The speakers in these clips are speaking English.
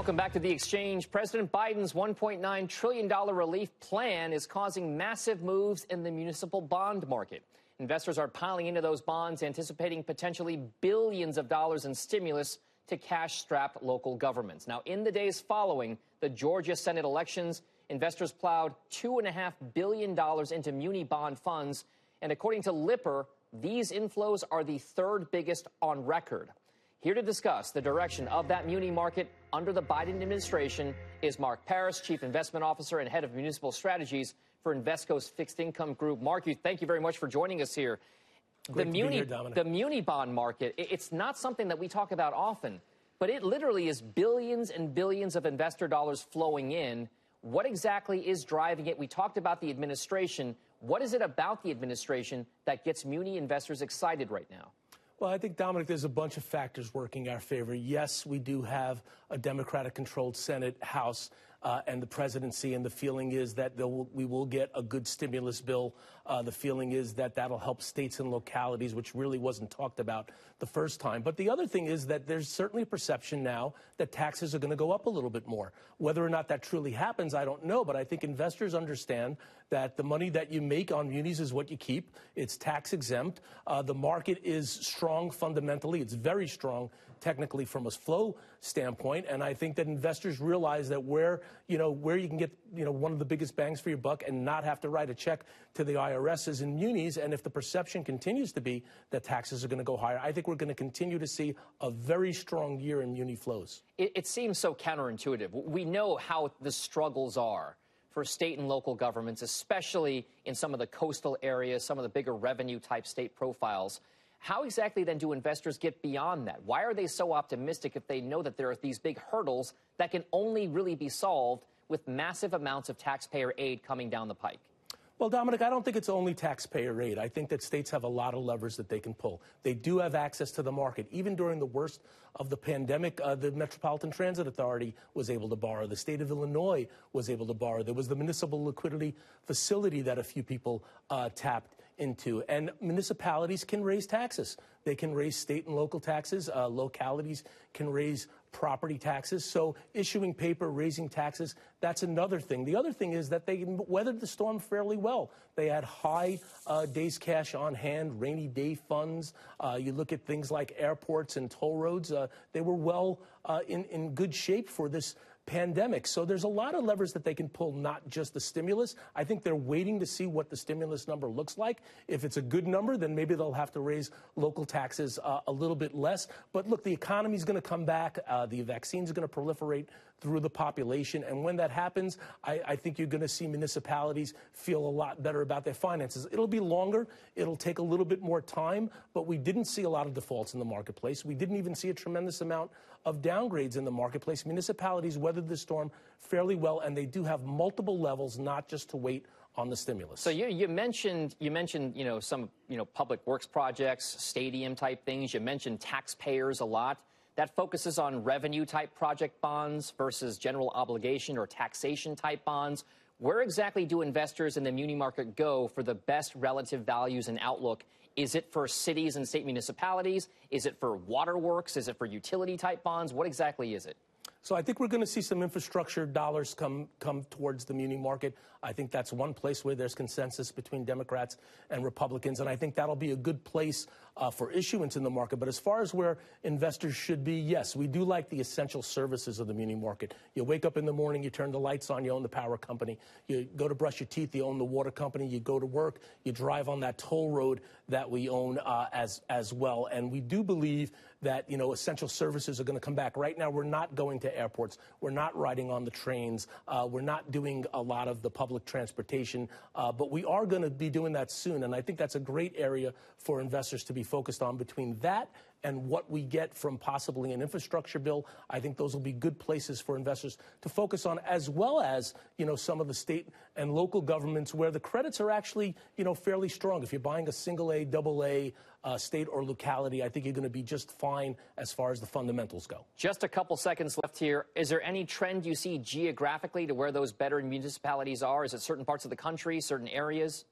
Welcome back to the exchange. President Biden's $1.9 trillion relief plan is causing massive moves in the municipal bond market. Investors are piling into those bonds, anticipating potentially billions of dollars in stimulus to cash strapped local governments. Now, in the days following the Georgia Senate elections, investors plowed $2.5 billion into muni bond funds. And according to Lipper, these inflows are the third biggest on record. Here to discuss the direction of that muni market under the Biden administration is Mark Paris, Chief Investment Officer and Head of Municipal Strategies for Invesco's Fixed Income Group. Mark, you, thank you very much for joining us here. Great the muni, here, the muni bond market, it's not something that we talk about often, but it literally is billions and billions of investor dollars flowing in. What exactly is driving it? We talked about the administration. What is it about the administration that gets muni investors excited right now? Well, I think, Dominic, there's a bunch of factors working our favor. Yes, we do have a Democratic controlled Senate, House, uh, and the presidency, and the feeling is that we will get a good stimulus bill. Uh, the feeling is that that'll help states and localities, which really wasn't talked about the first time. But the other thing is that there's certainly a perception now that taxes are going to go up a little bit more. Whether or not that truly happens, I don't know. But I think investors understand that the money that you make on munis is what you keep. It's tax exempt. Uh, the market is strong fundamentally. It's very strong technically from a flow standpoint. And I think that investors realize that where you know, where you can get, you know, one of the biggest bangs for your buck and not have to write a check to the IRS is in munis. And if the perception continues to be that taxes are going to go higher, I think we're going to continue to see a very strong year in muni flows. It, it seems so counterintuitive. We know how the struggles are for state and local governments, especially in some of the coastal areas, some of the bigger revenue type state profiles. How exactly then do investors get beyond that? Why are they so optimistic if they know that there are these big hurdles that can only really be solved with massive amounts of taxpayer aid coming down the pike? Well, Dominic, I don't think it's only taxpayer aid. I think that states have a lot of levers that they can pull. They do have access to the market. Even during the worst of the pandemic, uh, the Metropolitan Transit Authority was able to borrow. The state of Illinois was able to borrow. There was the municipal liquidity facility that a few people uh, tapped into. And municipalities can raise taxes. They can raise state and local taxes. Uh, localities can raise property taxes. So issuing paper, raising taxes, that's another thing. The other thing is that they weathered the storm fairly well. They had high uh, days cash on hand, rainy day funds. Uh, you look at things like airports and toll roads. Uh, they were well uh, in, in good shape for this pandemic. So there's a lot of levers that they can pull, not just the stimulus. I think they're waiting to see what the stimulus number looks like. If it's a good number, then maybe they'll have to raise local taxes uh, a little bit less. But look, the economy is going to come back. Uh, the vaccines are going to proliferate through the population. And when that happens, I, I think you're going to see municipalities feel a lot better about their finances. It'll be longer. It'll take a little bit more time. But we didn't see a lot of defaults in the marketplace. We didn't even see a tremendous amount of downgrades in the marketplace. Municipalities weathered weathered the storm fairly well, and they do have multiple levels, not just to wait on the stimulus. So you, you mentioned you mentioned you know some you know public works projects, stadium type things. You mentioned taxpayers a lot. That focuses on revenue type project bonds versus general obligation or taxation type bonds. Where exactly do investors in the muni market go for the best relative values and outlook? Is it for cities and state municipalities? Is it for waterworks? Is it for utility type bonds? What exactly is it? So I think we're going to see some infrastructure dollars come come towards the muni market. I think that's one place where there's consensus between Democrats and Republicans, and I think that'll be a good place uh, for issuance in the market. But as far as where investors should be, yes, we do like the essential services of the muni market. You wake up in the morning, you turn the lights on, you own the power company. You go to brush your teeth, you own the water company. You go to work, you drive on that toll road that we own uh, as as well. And we do believe that you know essential services are going to come back. Right now, we're not going to airports. We're not riding on the trains. Uh, we're not doing a lot of the public transportation, uh, but we are going to be doing that soon. And I think that's a great area for investors to be focused on between that and what we get from possibly an infrastructure bill. I think those will be good places for investors to focus on, as well as, you know, some of the state and local governments where the credits are actually, you know, fairly strong. If you're buying a single A, double A uh, state or locality, I think you're going to be just fine as far as the fundamentals go. Just a couple seconds left here. Is there any trend you see geographically to where those better municipalities are? Is it certain parts of the country, certain areas?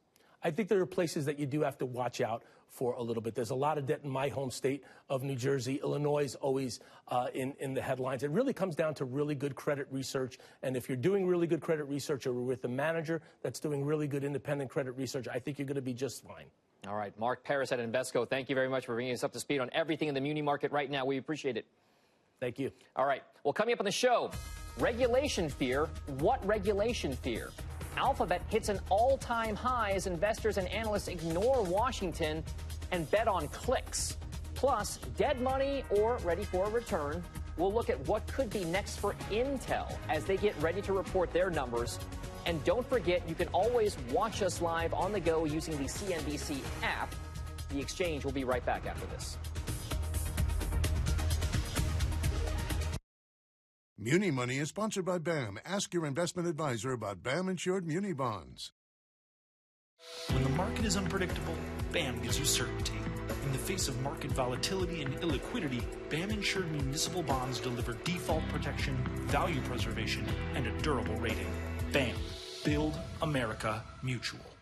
I think there are places that you do have to watch out for a little bit. There's a lot of debt in my home state of New Jersey. Illinois is always uh, in, in the headlines. It really comes down to really good credit research. And if you're doing really good credit research or with a manager that's doing really good independent credit research, I think you're going to be just fine. All right. Mark Paris at Invesco, thank you very much for bringing us up to speed on everything in the muni market right now. We appreciate it. Thank you. All right. Well, coming up on the show, regulation fear. What regulation fear? Alphabet hits an all time high as investors and analysts ignore Washington and bet on clicks. Plus, dead money or ready for a return. We'll look at what could be next for Intel as they get ready to report their numbers. And don't forget, you can always watch us live on the go using the CNBC app. The exchange will be right back after this. Muni Money is sponsored by BAM. Ask your investment advisor about BAM insured muni bonds. When the market is unpredictable, BAM gives you certainty. In the face of market volatility and illiquidity, BAM insured municipal bonds deliver default protection, value preservation, and a durable rating. BAM. Build America Mutual.